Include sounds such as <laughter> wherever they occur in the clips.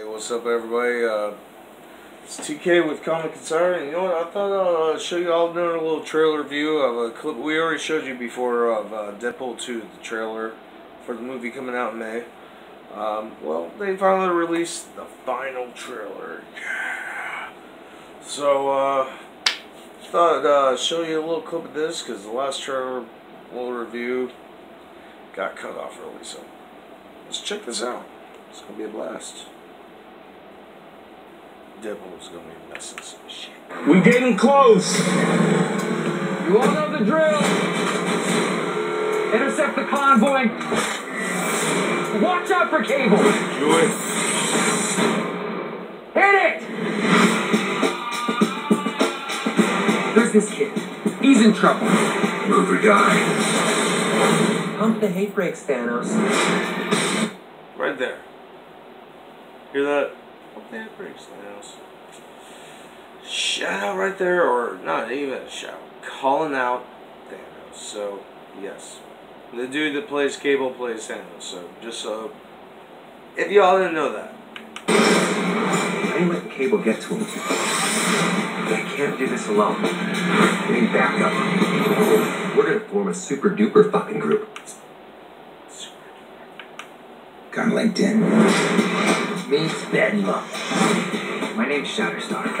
Hey, what's up, everybody? Uh, it's TK with Comic Insider, and you know what? I thought I'd uh, show you all doing a little trailer view of a clip we already showed you before of uh, Deadpool 2, the trailer for the movie coming out in May. Um, well, they finally released the final trailer. So, uh, thought I'd uh, show you a little clip of this because the last trailer, little review, got cut off early. So, let's check this out. It's gonna be a blast. Deadpool's gonna be messing some shit. We getting close. You all know the drill. Intercept the convoy. Watch out for cable. It. Hit it. There's this kid. He's in trouble. Move or die. Pump the hate brakes, Thanos. Right there. Hear that? What the heck breaks the house? Shout out right there, or not even a shout. Calling out Thanos. So, yes. The dude that plays Cable plays Thanos. So, just so. If y'all didn't know that. I letting Cable get to him. But I can't do this alone. I need backup. We're gonna form a super duper fucking group. Got LinkedIn. Meet bad luck. My name's Shatterstar.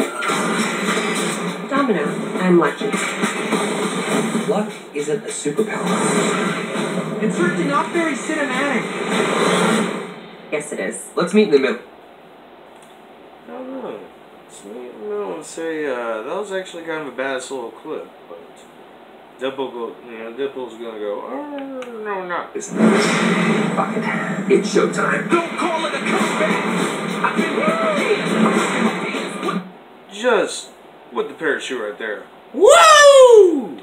Domino, I'm Lucky. Luck isn't a superpower. It's certainly not very cinematic. Yes, it is. Let's meet in the middle. I don't know. It's neat. I don't want to say uh, that was actually kind of a badass little clip, but Deadpool, go, you know, Deadpool's gonna go. Oh, no, not Isn't? Fuck it. It's showtime. Don't call it a comeback. I've been here for years. just with the parachute right there. Woo!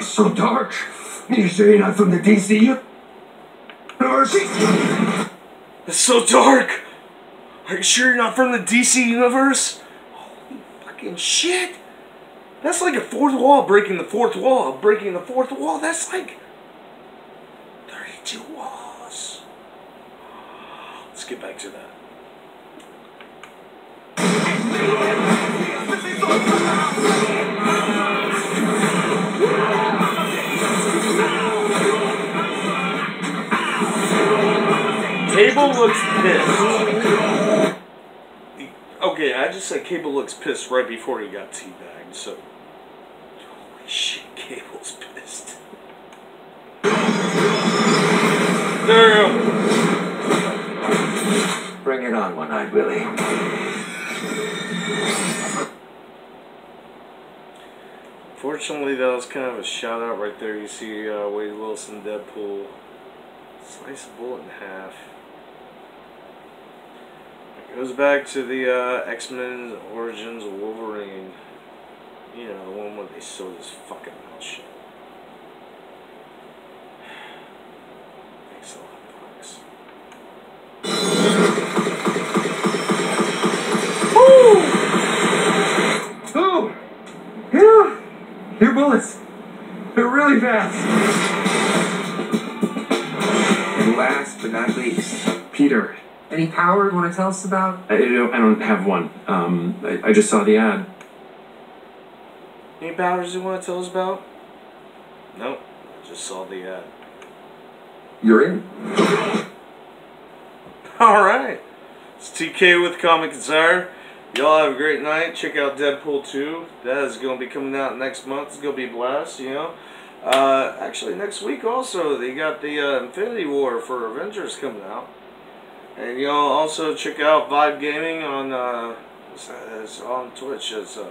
Sex toy. So dark. Are you sure you're not from the DC universe? It's so dark. Are you sure you're not from the DC universe? Holy fucking shit! That's like a fourth wall breaking the fourth wall, breaking the fourth wall. That's like 32 walls. Let's get back to that. Cable looks pissed. Okay, I just said Cable looks pissed right before he got teabagged, so. Holy shit, Cable's pissed. There you go. Bring it on, One-Eyed Willie. Fortunately, that was kind of a shout out right there. You see uh, Wade Wilson, Deadpool, slice a bullet in half. It goes back to the uh, X Men Origins Wolverine. You know, the one where they sewed his fucking mouth shut. Thanks a lot, Fox. Ooh! Yeah! Your bullets. They're really fast. And last but not least, Peter, Any power you want to tell us about? I don't, I don't have one. Um, I, I just saw the ad. Any powers you want to tell us about? Nope. I Just saw the ad. you're in. <laughs> Alright. It's TK with Comic Insider. Y'all have a great night. Check out Deadpool 2. That is going to be coming out next month. It's going to be a blast, you know. Uh, actually, next week also, they got the uh, Infinity War for Avengers coming out. And y'all also check out Vibe Gaming on, uh? It's on Twitch. It's, uh,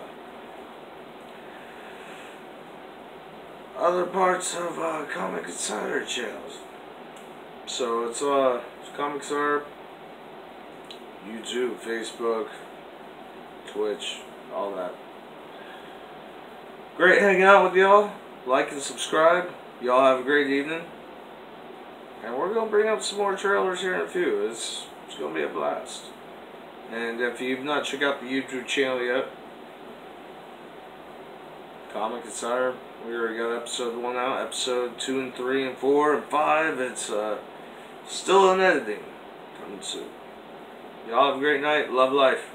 other parts of uh, Comic Insider channels. So it's uh, it's Comic Insider, YouTube, Facebook, Twitch, all that. Great hanging out with y'all. Like and subscribe. Y'all have a great evening. And we're gonna bring up some more trailers here in a few. It's it's gonna be a blast. And if you've not checked out the YouTube channel yet, Comic Insider, we already got episode one out, episode two and three and four and five. It's uh, still in editing. Coming soon. Y'all have a great night. Love life.